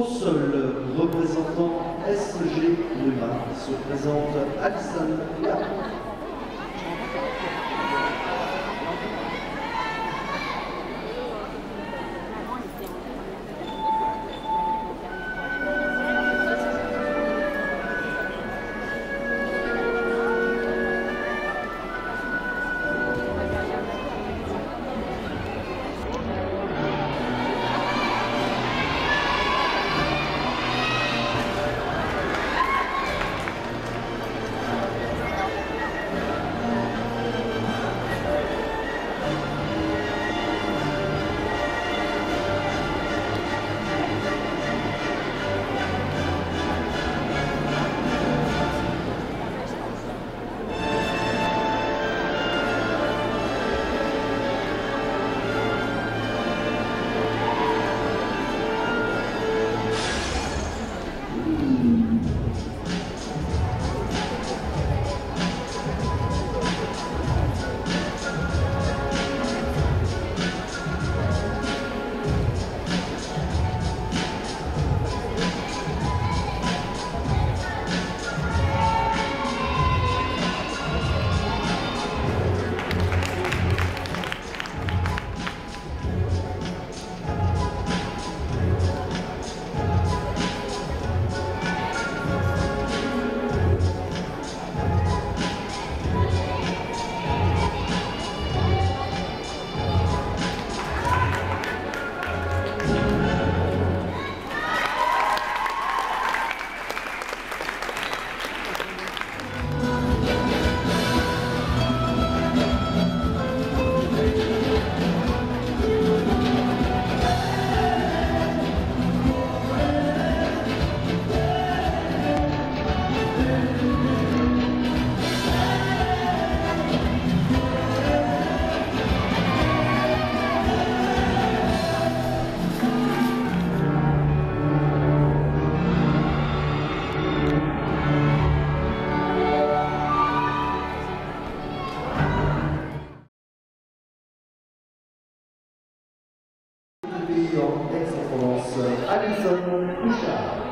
Au sol, représentant SG Numa se présente Alison Clark. Alison Bouchard.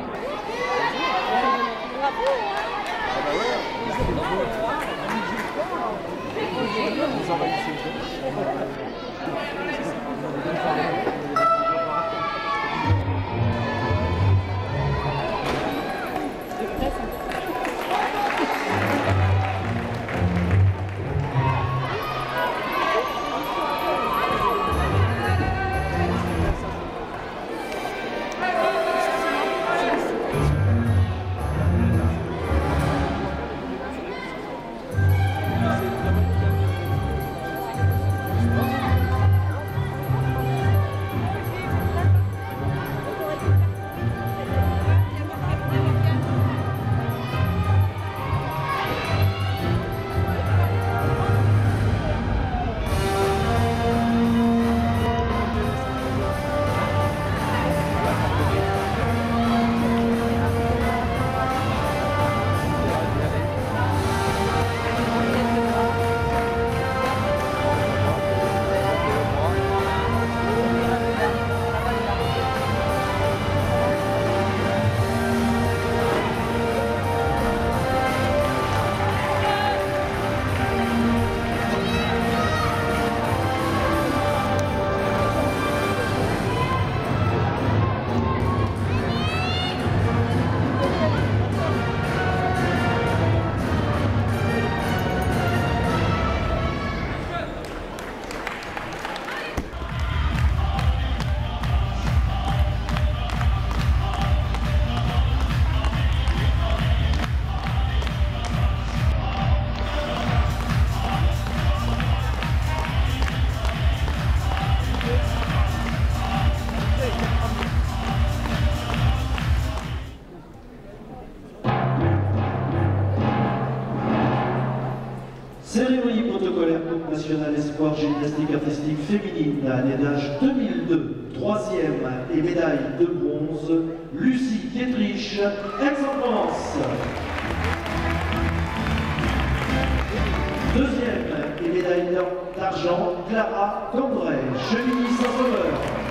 Cérémonie protocolaire Coupe nationale espoir gymnastique artistique féminine, année d'âge 2002, troisième et médaille de bronze, Lucie Dietrich, Aix-en-Provence. Deuxième et médaille d'argent, Clara Cambrai, Chevigny-Saint-Sauveur.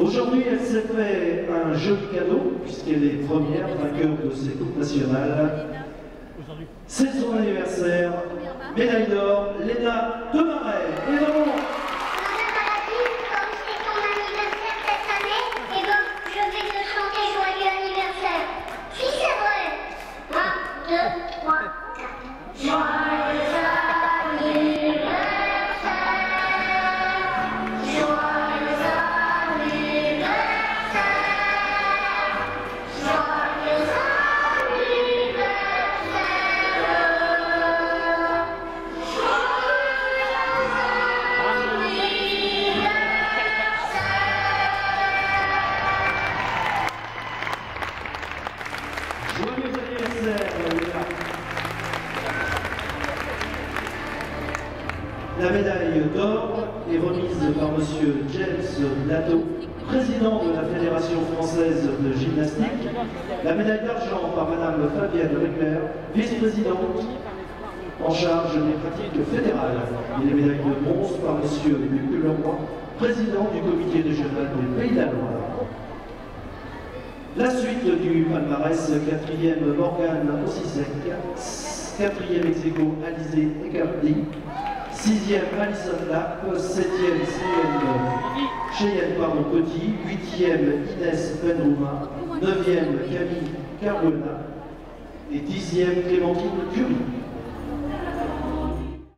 Aujourd'hui, elle s'est fait un joli cadeau, puisqu'elle est première vainqueur de ces coupes nationales. C'est son anniversaire. Médaille d'or, Léna Demaret. Et donc je vais te chanter joyeux anniversaire. Si c'est vrai. 1, 2, 3, 4. Joyeux La médaille d'or est remise par M. James Nato, président de la Fédération française de gymnastique. La médaille d'argent par Mme Fabienne Rickler, vice-présidente en charge des pratiques fédérales. Et les médailles de bronze par M. Luc Leroy, président du comité régional du Pays de la. La suite du palmarès, quatrième Morgane Ossisek, quatrième ex Alizé Ecardi, Sixième, Alison Lapp. Septième, Cheyenne pardon, Petit. Huitième, Inès Benrouma. Neuvième, Camille Caruana. Et dixième, Clémentine Curie.